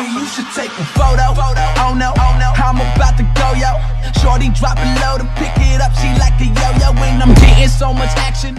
Maybe you should take a photo. Oh no, oh no, I'm about to go, yo. Shorty drop it low to pick it up. She like a yo-yo when I'm getting so much action.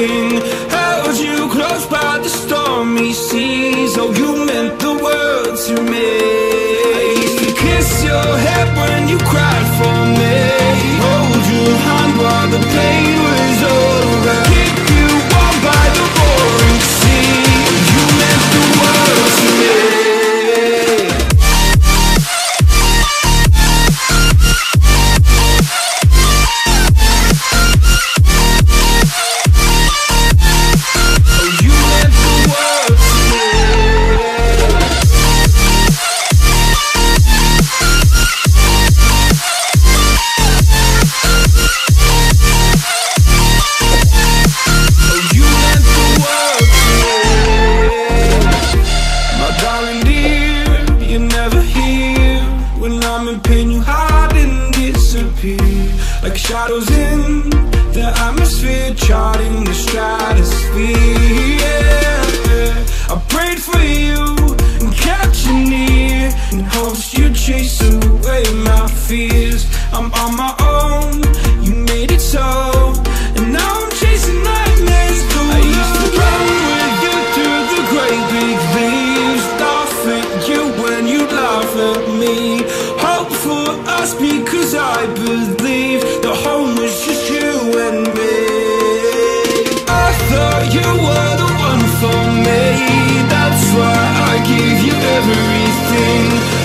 Everything. Shadows in the atmosphere, charting the stratosphere. Us because I believe The home was just you and me. I thought you were the one for me. That's why I gave you everything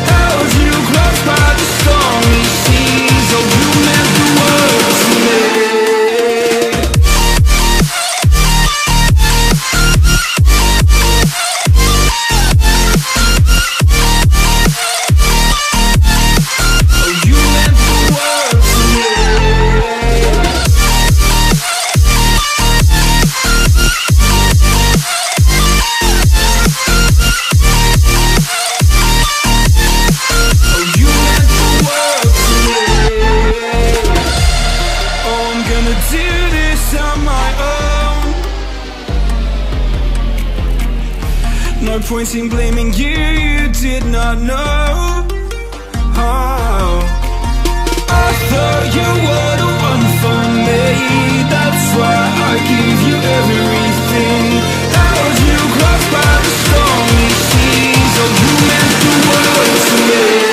blaming you, you did not know. Oh. I thought you were the one for me. That's why I gave you everything. Held you close by the stormy seas. Oh, you meant the world to me.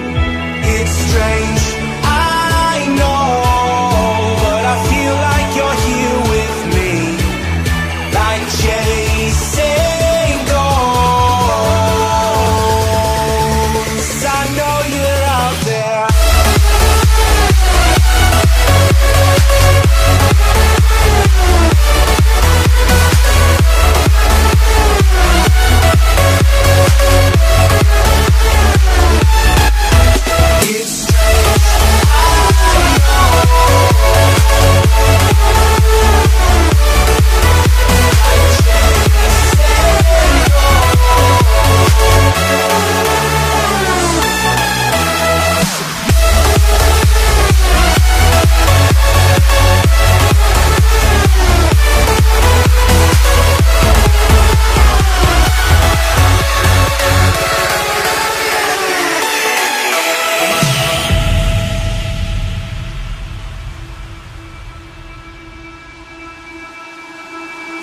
Strange,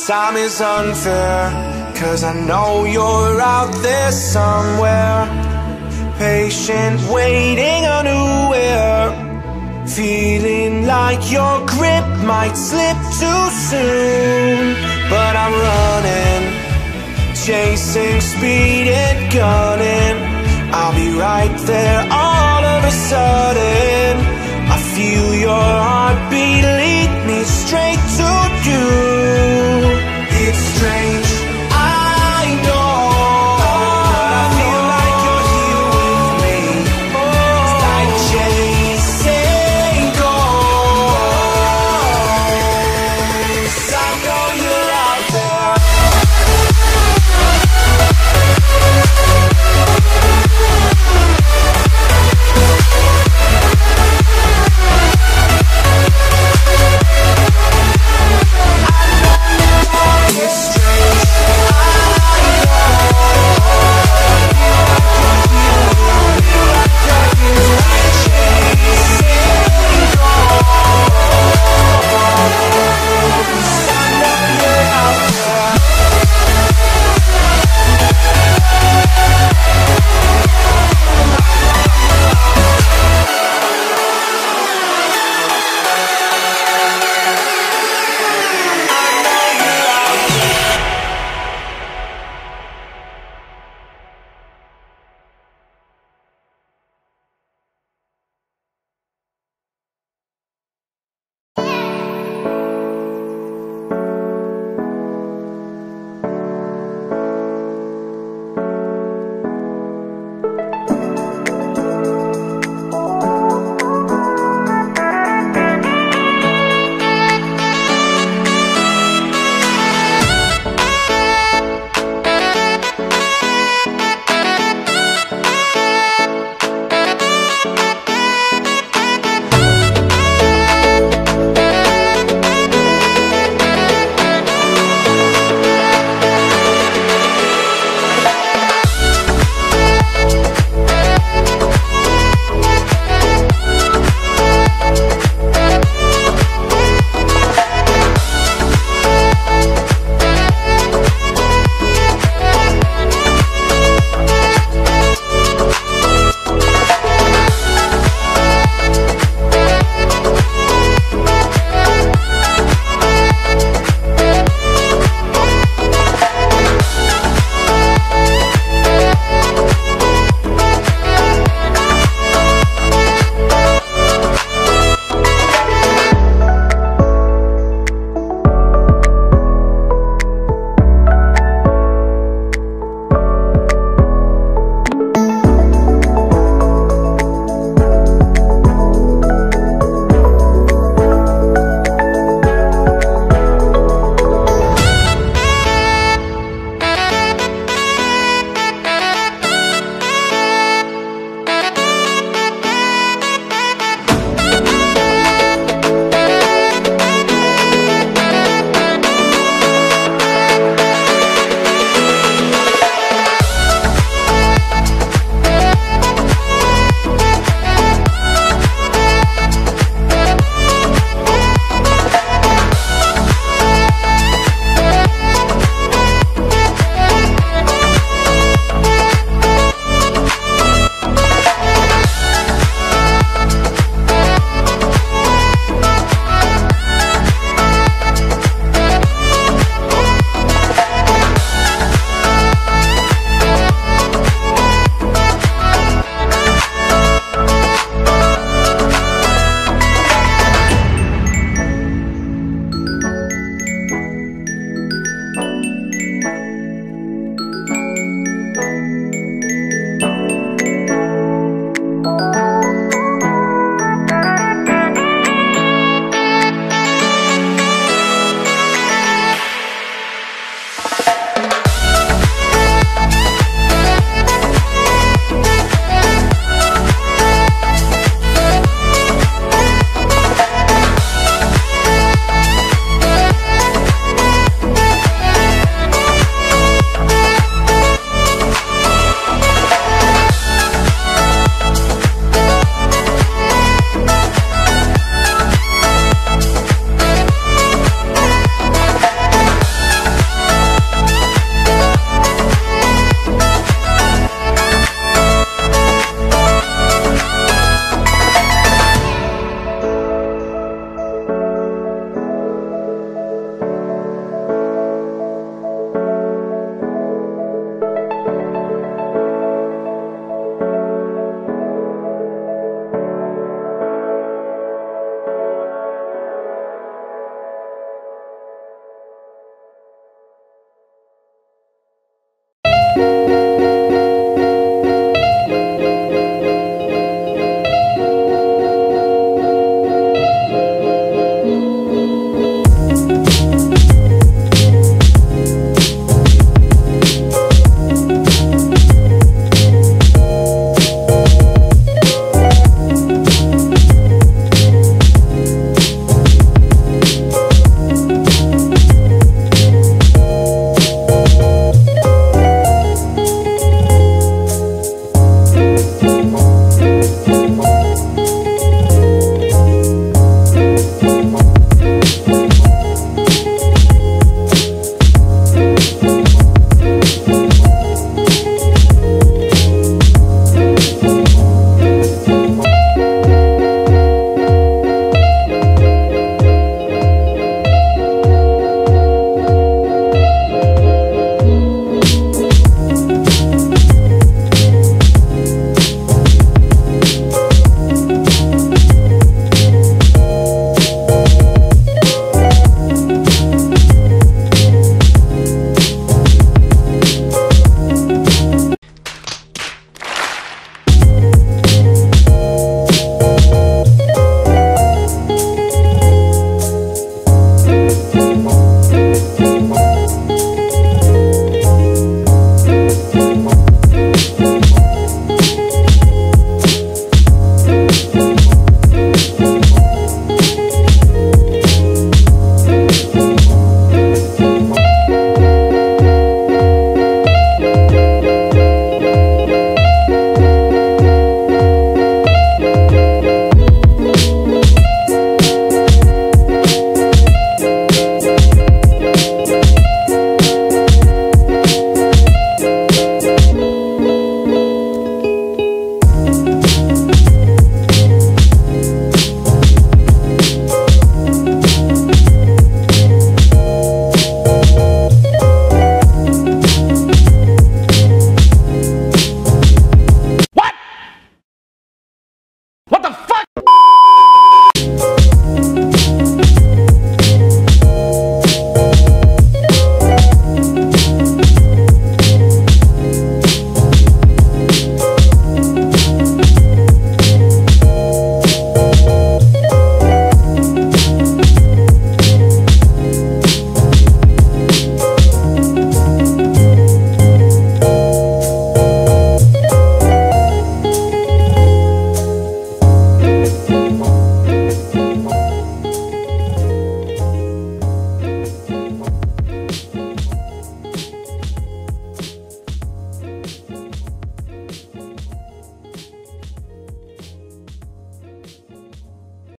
Time is unfair, cause I know you're out there somewhere. Patient, waiting unaware. Feeling like your grip might slip too soon. But I'm running, chasing speed and gunning. I'll be right there all of a sudden. I feel your heartbeat lead me straight to you.